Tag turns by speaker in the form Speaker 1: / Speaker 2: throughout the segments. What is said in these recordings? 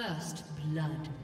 Speaker 1: First blood.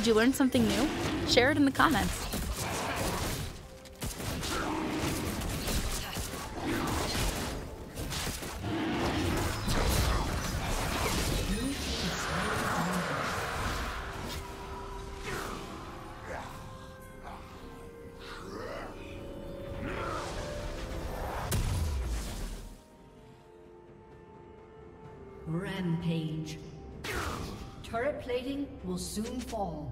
Speaker 2: Did you learn something new? Share it in the comments.
Speaker 1: Rampage. Turret plating will soon fall.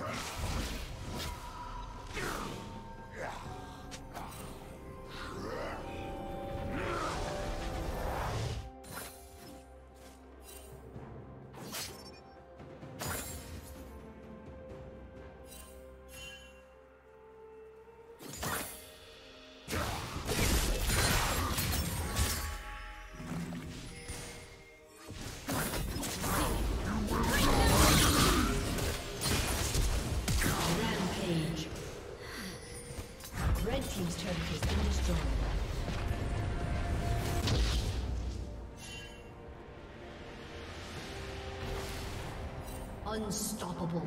Speaker 1: try. Unstoppable.